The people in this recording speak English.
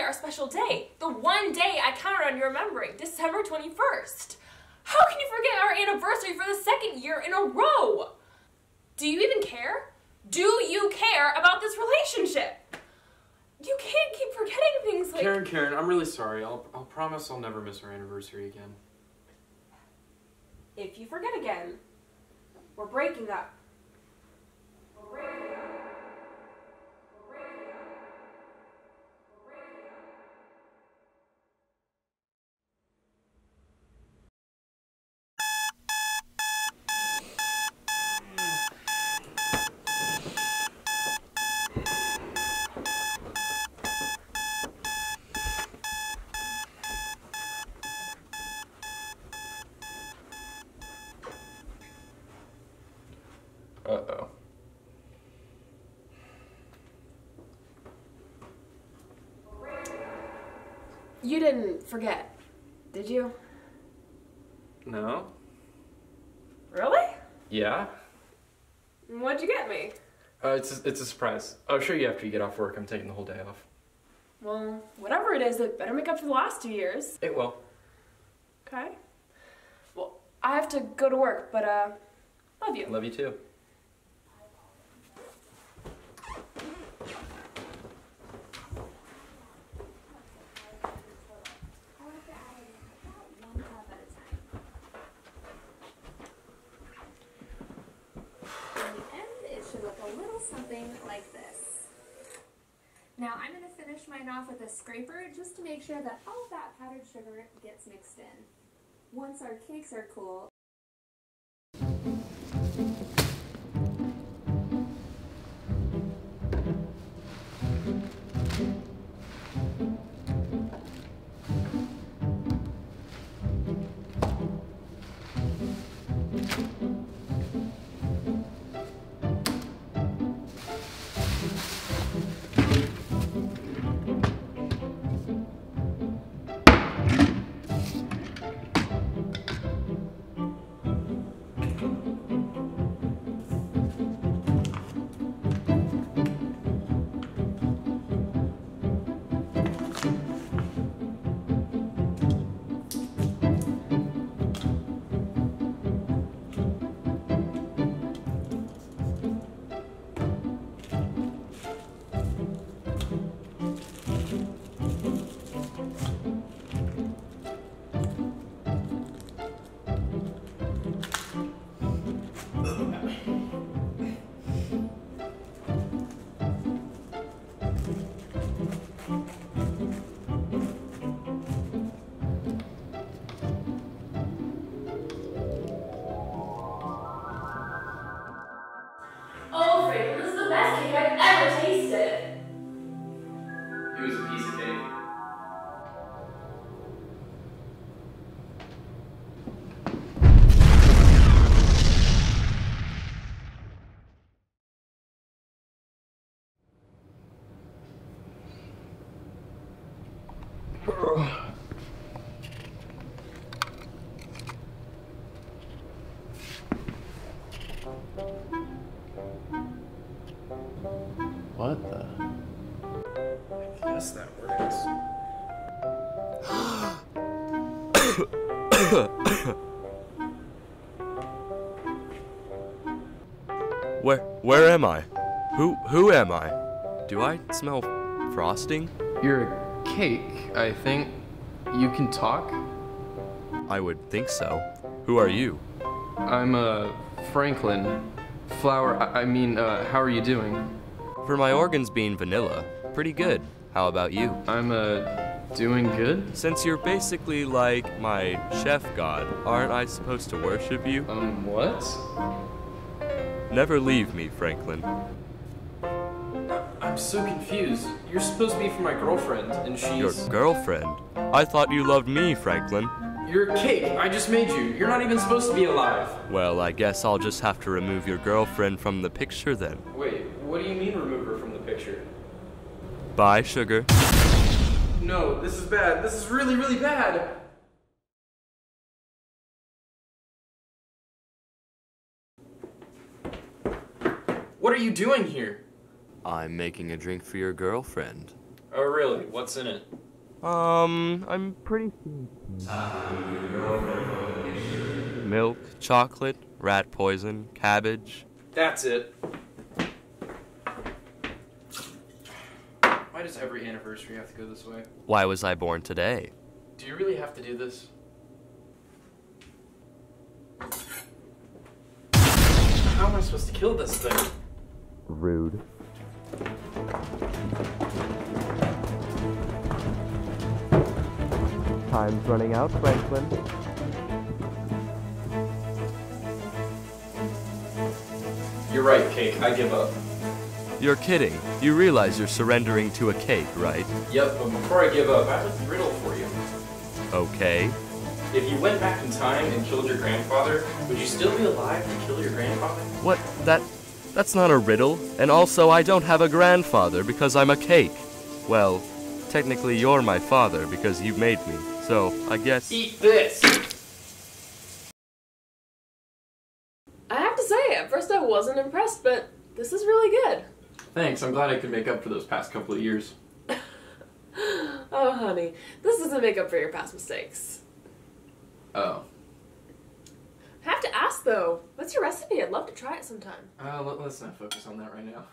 our special day. The one day I counted on you remembering, December 21st. How can you forget our anniversary for the second year in a row? Do you even care? Do you care about this relationship? You can't keep forgetting things like. Karen, Karen, I'm really sorry. I'll, I'll promise I'll never miss our anniversary again. If you forget again, we're breaking up. You didn't forget, did you? No? Really? Yeah? What'd you get me? Uh, it's a, it's a surprise. I'll show you after you get off work. I'm taking the whole day off. Well, whatever it is, it better make up for the last two years. It will. Okay. Well, I have to go to work, but uh, love you. Love you too. In the end, it should look a little something like this. Now I'm going to finish mine off with a scraper just to make sure that all that powdered sugar gets mixed in. Once our cakes are cool, What the? I guess that works. Where where am I? Who who am I? Do I smell frosting? You're a cake, I think. You can talk? I would think so. Who are you? I'm, uh, Franklin. Flower, I, I mean, uh, how are you doing? For my organs being vanilla, pretty good. How about you? I'm, uh, doing good? Since you're basically like my chef god, aren't I supposed to worship you? Um, what? Never leave me, Franklin. I'm so confused. You're supposed to be for my girlfriend, and she's. Your girlfriend? I thought you loved me, Franklin. You're a cake. I just made you. You're not even supposed to be alive. Well, I guess I'll just have to remove your girlfriend from the picture then. Wait, what do you mean remove her from the picture? Bye, sugar. No, this is bad. This is really, really bad. What are you doing here? I'm making a drink for your girlfriend. Oh, really? What's in it? Um, I'm pretty Milk, chocolate, rat poison, cabbage. That's it. Why does every anniversary have to go this way? Why was I born today? Do you really have to do this? How am I supposed to kill this thing? Rude. Time's running out, Franklin. You're right, Cake. I give up. You're kidding. You realize you're surrendering to a cake, right? Yep, but before I give up, I have a riddle for you. Okay. If you went back in time and killed your grandfather, would you still be alive to kill your grandfather? What? That. That's not a riddle. And also, I don't have a grandfather because I'm a cake. Well, technically, you're my father because you made me. So, I guess. Eat this! I have to say, at first I wasn't impressed, but this is really good. Thanks, I'm glad I could make up for those past couple of years. Oh, honey, this doesn't make up for your past mistakes. Oh. I have to ask though, what's your recipe? I'd love to try it sometime. Uh, let, let's not focus on that right now.